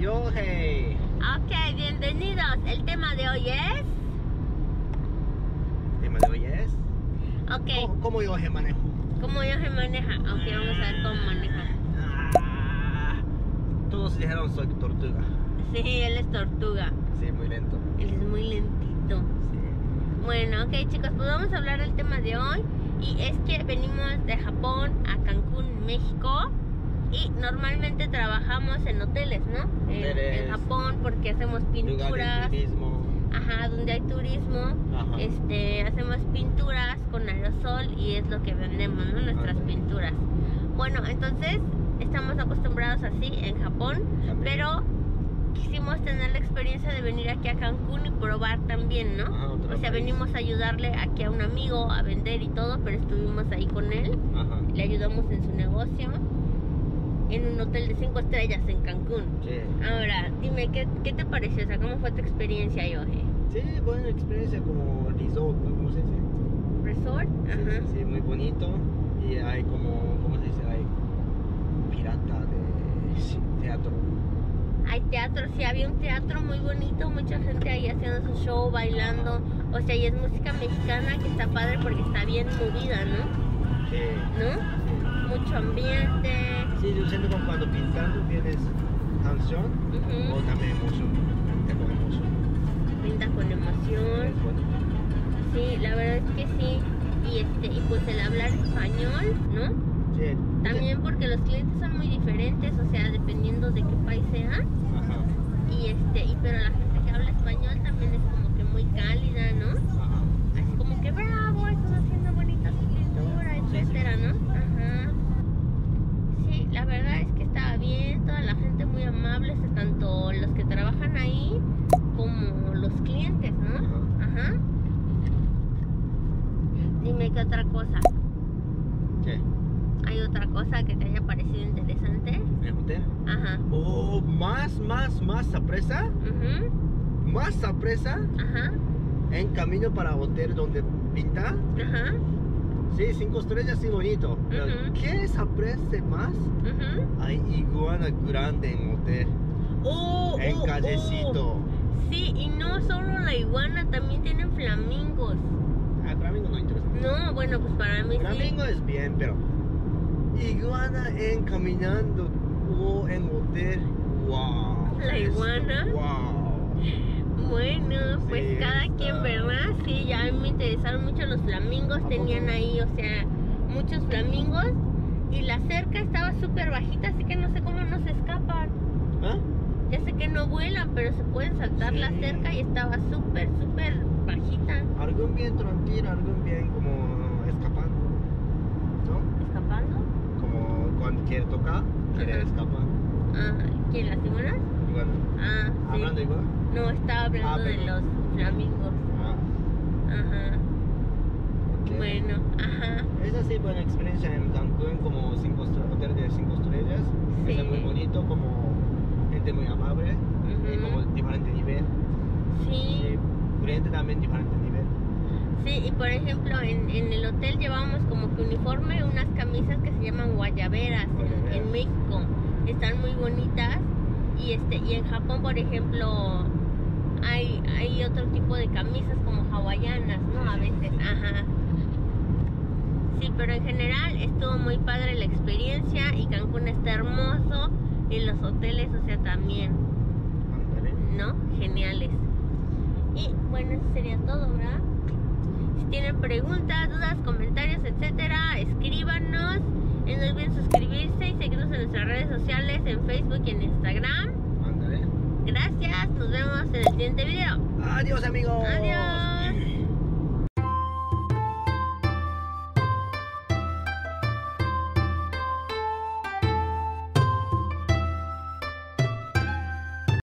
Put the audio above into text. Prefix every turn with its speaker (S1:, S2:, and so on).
S1: Jorge. Ok, bienvenidos. El tema de hoy es...
S2: El tema de hoy es...
S1: Ok.
S2: ¿Cómo, cómo Jorge maneja?
S1: ¿Cómo Jorge maneja? Ok, vamos a ver cómo maneja.
S2: Ah, todos dijeron soy tortuga.
S1: Sí, él es tortuga.
S2: Sí, muy lento.
S1: Él es muy lentito.
S2: Sí.
S1: Bueno, ok chicos, pues vamos a hablar del tema de hoy. Y es que venimos de Japón a Cancún, México. Y normalmente trabajamos en hoteles, ¿no? En-. Japón porque hacemos pinturas.
S2: turismo.
S1: Ajá, donde hay turismo.
S2: Ajá.
S1: Este, hacemos pinturas con aerosol y es lo que vendemos, ¿no? Nuestras pinturas. Bueno, entonces estamos acostumbrados así en Japón,
S2: También.
S1: pero quisimos tener la experiencia de venir aquí a Cancún y probar también, ¿no?
S2: Otro
S1: o sea, venimos a ayudarle aquí a un amigo a vender y todo, pero estuvimos ahí con él,
S2: Ajá.
S1: le ayudamos en su negocio en un hotel de cinco estrellas en Cancún.
S2: Sí.
S1: Ahora, dime, ¿qué, qué te pareció? O sea, ¿cómo fue tu experiencia, Yoje?
S2: Sí, buena experiencia como resort, ¿no? ¿Cómo se dice?
S1: ¿Resort?
S2: Sí,
S1: Ajá.
S2: sí, sí, muy bonito. Y hay como, ¿cómo se dice? Hay pirata de teatro.
S1: Hay teatro, sí, había un teatro muy bonito, mucha gente ahí haciendo su show, bailando. O sea, y es música mexicana que está padre porque está bien movida, ¿no?
S2: Sí.
S1: ¿No? Mucho ambiente.
S2: Sí, yo siento como cuando pintando tienes canción o también emoción. Tengo emoción.
S1: Pinta con emoción. Sí, la verdad es que sí. Y este, y pues el hablar español, ¿no?
S2: Sí.
S1: También porque los clientes son muy diferentes, o sea, dependiendo de qué país sea.
S2: Ajá.
S1: Y este, y pero la gente que habla español también es como que muy cálida, ¿no?
S2: Ajá.
S1: Así como que bravo, estás haciendo bonita tu pintura,
S2: Sí, sí.
S1: etcétera, ¿no? Ajá. Sí, la verdad es que estaba bien, toda la gente muy amable, o sea, tanto los que trabajan ahí como los clientes, ¿no?
S2: Ajá.
S1: Ajá. Dime qué otra cosa.
S2: ¿Qué?
S1: ¿Hay otra cosa que te haya parecido interesante?
S2: ¿El hotel?
S1: Ajá.
S2: Oh, más, más, más sorpresa.
S1: Ujú.
S2: Más sorpresa
S1: Ajá.
S2: en camino para hotel donde pinta.
S1: Ajá.
S2: Sí, cinco estrellas, sí, bonito. ¿qué sorpresa más? Hay iguana grande en hotel.
S1: Oh,
S2: En
S1: oh,
S2: callecito.
S1: oh. Sí, y no solo la iguana, también tienen flamingos.
S2: Ah, flamingo no interesa.
S1: No, bueno, pues para mí sí.
S2: Flamingo es bien, pero iguana en caminando en hotel. Wow.
S1: ¿La iguana?
S2: Wow.
S1: Bueno, pues
S2: Sí,
S1: cada
S2: está.
S1: quien, ¿verdad? Sí, ya me interesaron mucho los flamingos,
S2: ¿A
S1: tenían ahí, o sea, muchos flamingos. Y la cerca estaba súper bajita, así que no sé cómo no se escapan.
S2: ¿Ah?
S1: Ya sé que no vuelan, pero se pueden saltar la cerca y estaba súper bajita.
S2: Algún bien tranquilo, algún bien como escapando. ¿No?
S1: ¿Escapando?
S2: Como cuando quiere quiere
S1: Ajá.
S2: escapar.
S1: Ah, ¿quién, las iguanas?
S2: Iguana.
S1: Ah, sí.
S2: ¿Hablando de iguana?
S1: No, estaba hablando
S2: Ah,
S1: de los flamingos.
S2: Ah,
S1: Ajá.
S2: ok.
S1: Bueno, ajá.
S2: Es así buena experiencia en Cancún como cinco hotel de 5 estrellas.
S1: Sí.
S2: Es muy bonito, como gente muy amable y
S1: Ujú.
S2: como diferente nivel.
S1: Sí,
S2: Y cliente también diferente nivel.
S1: sí, y por ejemplo, en, en el hotel llevamos como que uniforme unas camisas que se llaman guayaberas en,
S2: Guayaberas.
S1: en México. Están muy bonitas. Y este, y en Japón, por ejemplo, hay, hay otro tipo de camisas como hawaianas, ¿no? A veces, ajá. Sí, pero en general estuvo muy padre la experiencia y Cancún está hermoso y los hoteles, o sea, también. ¿no? Geniales. Y bueno, eso sería todo, ¿verdad? Si tienen preguntas, dudas, comentarios, etcétera, escríbanos. Y no olviden suscribirse y seguirnos en nuestras redes sociales, en Facebook y en Instagram.
S2: Ándale.
S1: Gracias, nos vemos en el siguiente video.
S2: Adiós amigos.
S1: Adiós.